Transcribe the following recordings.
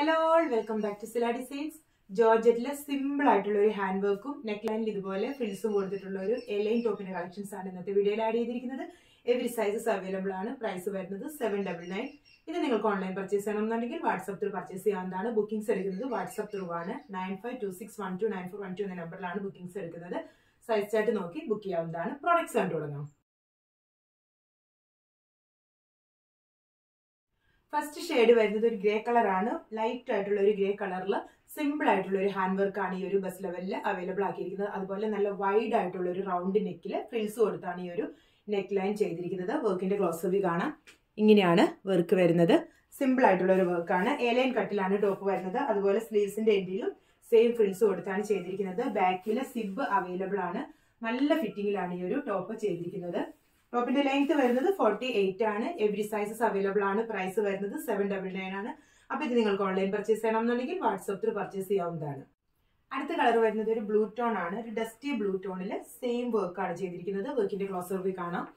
Hello all welcome back to Sila designs ജോർജറ്റിലെ simple ആയിട്ടുള്ള ഒരു hand വർക്കും നെക്ക് ലൈനിൽ ഇതുപോലെ ഫ്രിൽസും കൊടുത്തിട്ടുള്ള ഒരു എലൈൻ ടോപ്പിന്റെ കളക്ഷൻസ് ആണ് ഇന്നത്തെ വീഡിയോയിൽ ആഡ് ചെയ്തിരിക്കുന്നത്. എവറി സൈസസ് അവൈലബിൾ ആണ്. പ്രൈസ് വരുന്നത് സെവൻ ഡബിൾ നയൻ ഇത് നിങ്ങൾക്ക് ഓൺലൈൻ പർച്ചേസ് ചെയ്യണമെന്നുണ്ടെങ്കിൽ വാട്സ്ആപ്പ് ത്രൂ പർച്ചേസ് ചെയ്യാവുന്നതാണ്. ബുക്കിംഗ്സ് എടുക്കുന്നത് വാട്സ്ആപ്പ് ത്രൂ ആണ്. Nine five two six one two nine four one two എന്ന നമ്പറിലാണ് ബുക്കിംഗ്സ് എടുക്കുന്നത്. സൈസ് ചാർട്ട് നോക്കി ബുക്ക് ചെയ്യാവുന്നതാണ്. പ്രോഡക്ട്സ് കണ്ടു തുടങ്ങാം ഫസ്റ്റ് ഷെയ്ഡ് വരുന്നത് ഒരു ഗ്രേ കളറാണ് ലൈറ്റ് ആയിട്ടുള്ള ഒരു ഗ്രേ കളറിൽ സിമ്പിൾ ആയിട്ടുള്ള ഒരു ഹാൻഡ് വർക്ക് ആണ് ഈ ഒരു ബസ് ലെവലിൽ അവൈലബിൾ ആക്കിയിരിക്കുന്നത്. അതുപോലെ നല്ല വൈഡ് ആയിട്ടുള്ള ഒരു റൗണ്ട് നെക്കിൽ ഫ്രിൽസ് കൊടുത്താണ് ഈ ഒരു നെക്ക് ലൈൻ ചെയ്തിരിക്കുന്നത് വർക്കിന്റെ ഗ്ലോസറി കാണാം. ഇങ്ങനെയാണ് വർക്ക് വരുന്നത്. സിമ്പിൾ ആയിട്ടുള്ള ഒരു വർക്കാണ് ഏലൈൻ കട്ടിലാണ് ടോപ്പ് വരുന്നത്. അതുപോലെ സ്ലീവ്സിന്റെ എൻഡിലും സെയിം ഫ്രിൽസ് കൊടുത്താണ് ചെയ്തിരിക്കുന്നത്. ബാക്കിൽ സിബ് അവൈലബിൾ ആണ്. നല്ല ഫിറ്റിംഗിലാണ് ഈ ഒരു ടോപ്പ് ചെയ്തിരിക്കുന്നത്. ടോപ്പിന്റെ ലെങ്ത് വരുന്നത് ഫോർട്ടി എയ്റ്റ് ആണ്. എവറി സൈസസ് അവൈലബിൾ ആണ്. പ്രൈസ് വരുന്നത് സെവൻ ഡബിൾ നയൻ ആണ്. അപ്പൊ ഇത് നിങ്ങൾക്ക് ഓൺലൈൻ പർച്ചേസ് ചെയ്യണമെന്നുണ്ടെങ്കിൽ വാട്സപ്പ് ത്രൂ പർച്ചേസ് ചെയ്യാവുന്നതാണ്. അടുത്ത കളർ വരുന്നത് ഒരു ബ്ലൂ ടോൺ ആണ്. ഒരു ഡസ്റ്റി ബ്ലൂ ടോണിൽ സെയിം വർക്ക് ആണ് ചെയ്തിരിക്കുന്നത്. വർക്കിന്റെ ക്ലോസ് വർക്ക് കാണാം.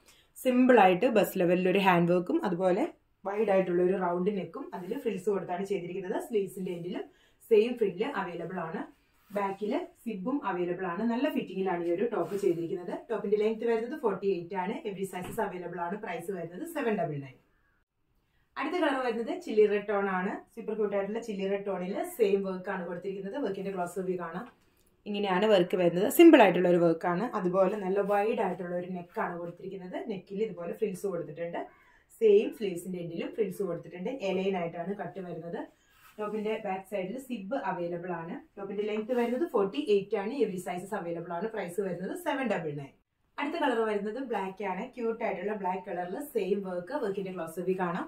സിമ്പിൾ ആയിട്ട് ബസ് ലെവലിൽ ഒരു ഹാൻഡ് വർക്കും അതുപോലെ വൈഡ് ആയിട്ടുള്ള ഒരു റൗണ്ട് നെക്കും അതിൽ ഫ്രിൽസ് കൊടുത്താണ് ചെയ്തിരിക്കുന്നത്. സ്ലീവ്സിന്റെ എൻഡിലും സെയിം ഫ്രില്ല് അവൈലബിൾ ആണ്. ബാക്കിൽ സിബും അവൈലബിൾ ആണ്. നല്ല ഫിറ്റിംഗിലാണ് ഈ ഒരു ടോപ്പ് ചെയ്തിരിക്കുന്നത്. ടോപ്പിന്റെ ലെങ്ത് വരുന്നത് ഫോർട്ടി എയ്റ്റ് ആണ്. എവറി സൈസസ് അവൈലബിൾ ആണ്. പ്രൈസ് വരുന്നത് സെവൻ ഡബിൾ നയൻ അടുത്ത കളർ വരുന്നത് ചില്ലി റെഡ് ടോൺ ആണ്. സൂപ്പർ ക്യൂട്ട് ആയിട്ടുള്ള ചില്ലി റെഡ് ടോണിൽ സെയിം വർക്ക് ആണ് കൊടുത്തിരിക്കുന്നത്. വർക്കിന്റെ ഗ്ലോസ് വ്യൂ കാണാം. ഇങ്ങനെയാണ് വർക്ക് വരുന്നത്. സിമ്പിൾ ആയിട്ടുള്ള ഒരു വർക്കാണ് അതുപോലെ നല്ല വൈഡ് ആയിട്ടുള്ള ഒരു നെക്ക് ആണ് കൊടുത്തിരിക്കുന്നത്. നെക്കിൽ ഇതുപോലെ ഫ്രിൽസ് കൊടുത്തിട്ടുണ്ട്. സെയിം സ്ലീവ്സിന്റെ എൻഡിലും ഫ്രിൽസ് കൊടുത്തിട്ടുണ്ട്. എലൈൻ ആയിട്ടാണ് കട്ട് വരുന്നത്. ടോപ്പിന്റെ ബാക്ക് സൈഡിൽ സിബ് അവൈലബിൾ ആണ്. ടോപ്പിന്റെ ലെങ്ത് വരുന്നത് ഫോർട്ടി എയ്റ്റ് ആണ്. എവറി സൈസസ് അവൈലബിൾ ആണ്. പ്രൈസ് വരുന്നത് സെവൻ ഡബിൾ നയൻ അടുത്ത കളർ വരുന്നത് ബ്ലാക്ക് ആണ്. ക്യൂട്ട് ആയിട്ടുള്ള ബ്ലാക്ക് കളറിൽ സെയിം വർക്ക് വർക്കിന്റെ ഗ്ലോസറി കാണാം.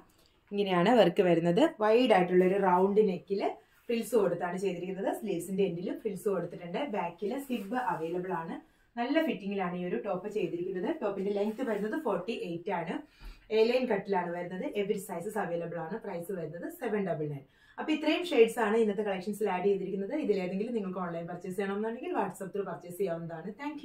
ഇങ്ങനെയാണ് വർക്ക് വരുന്നത്. വൈഡ് ആയിട്ടുള്ള ഒരു റൗണ്ട് നെക്കിൽ ഫ്രിൽസ് കൊടുത്താണ് ചെയ്തിരിക്കുന്നത്. സ്ലീവ്സിന്റെ എൻഡിലും ഫ്രിൽസ് കൊടുത്തിട്ടുണ്ട് ബാക്കിൽ സിബ് അവൈലബിൾ ആണ്. നല്ല ഫിറ്റിംഗിലാണ് ഈ ഒരു ടോപ്പ് ചെയ്തിരിക്കുന്നത്. ടോപ്പിന്റെ ലെങ്ത് വരുന്നത് ഫോർട്ടി എയ്റ്റ് ആണ് എ ലൈൻ കട്ടിലാണ് വരുന്നത്. എവറി സൈസസ് അവൈലബിൾ ആണ്. പ്രൈസ് വരുന്നത് സെവൻ ഡബിൾ നയൻ അപ്പൊ ഇത്രയും ഷെയ്ഡ്സ് ആണ് ഇന്നത്തെ കളക്ഷൻസിൽ ആഡ് ചെയ്തിരിക്കുന്നത്. ഇതിലേതെങ്കിലും നിങ്ങൾക്ക് ഓൺലൈൻ പർച്ചേസ് ചെയ്യണമെന്നുണ്ടെങ്കിൽ വാട്സ്ആപ്പ് ത്രൂ പർച്ചേസ് ചെയ്യാവുന്നതാണ്. താങ്ക്